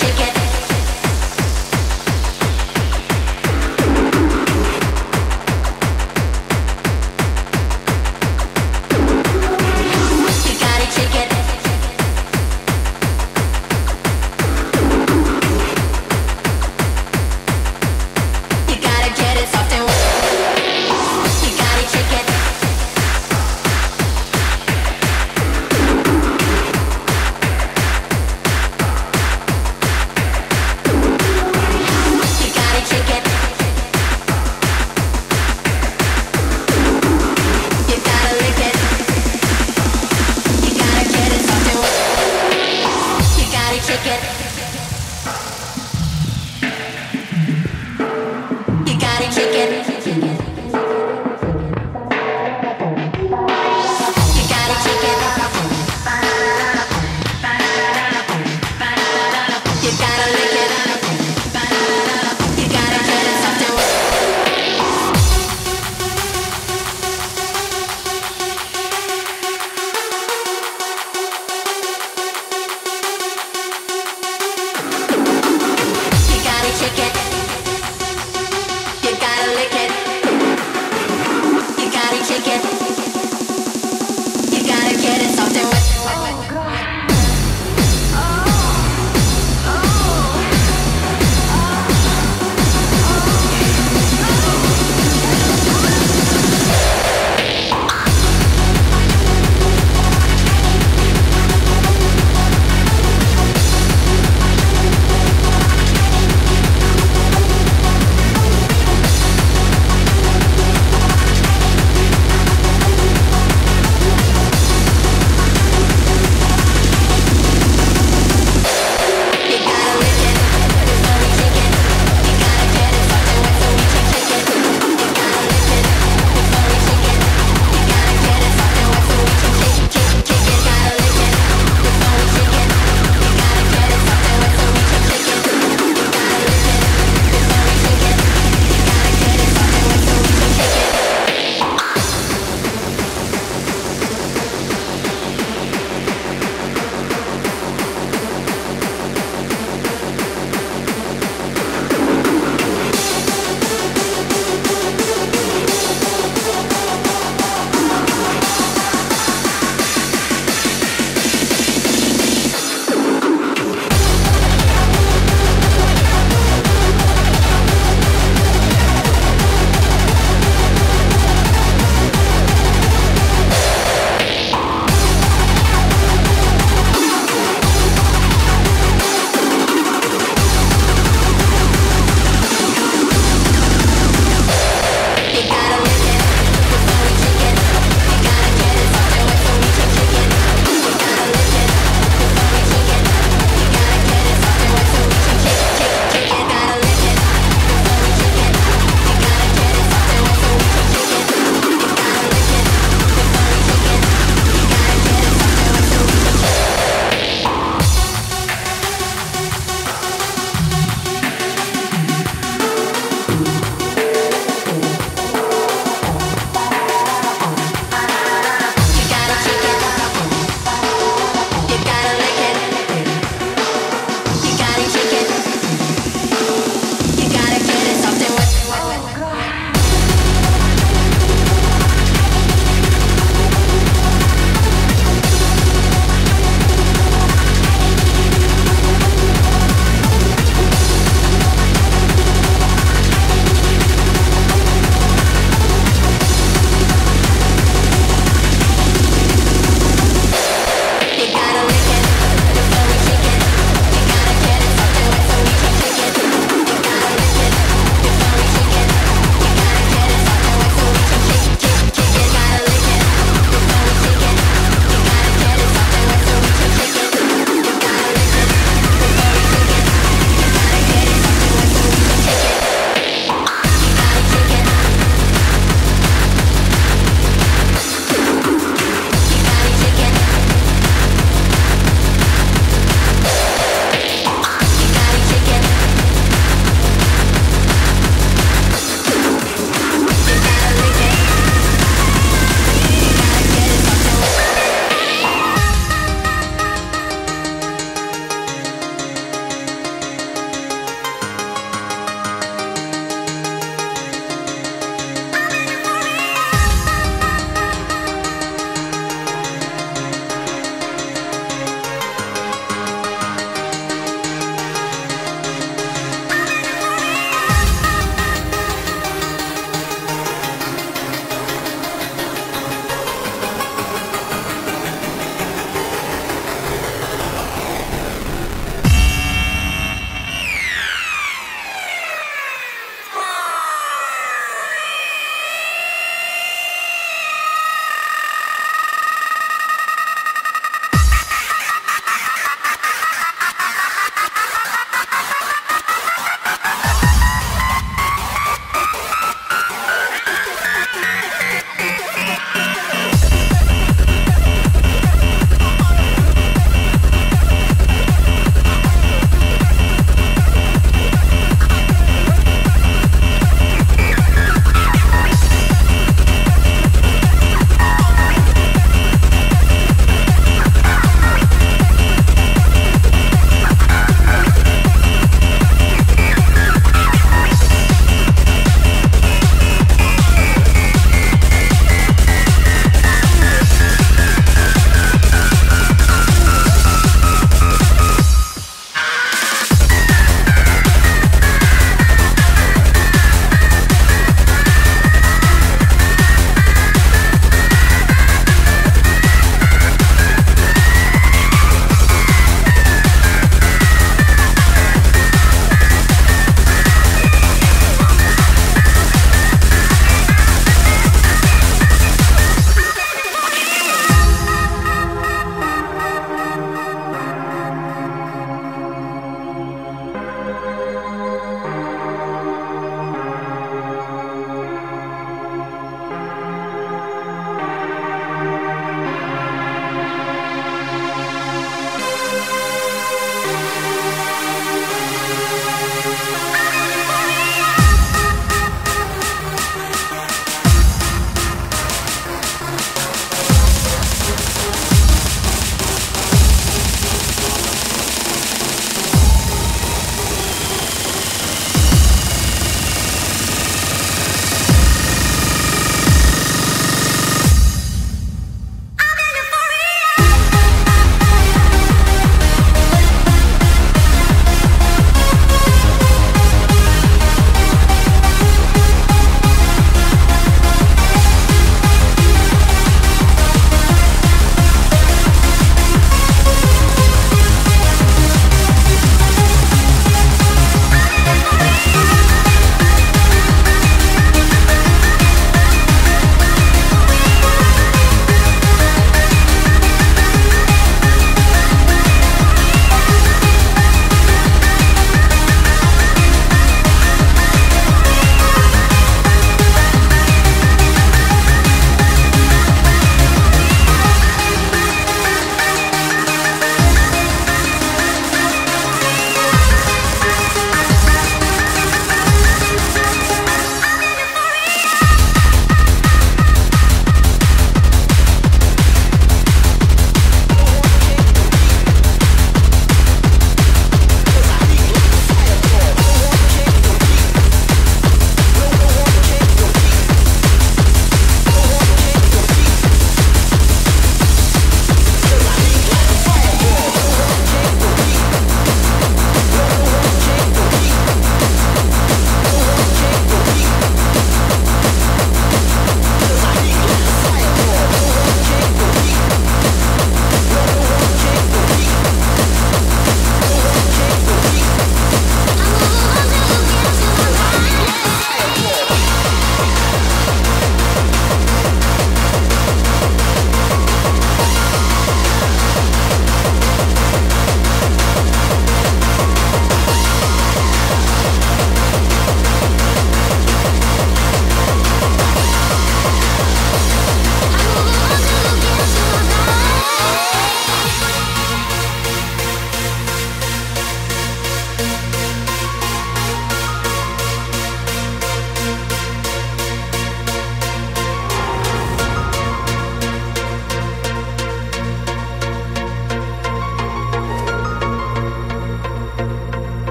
make it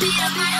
beat of my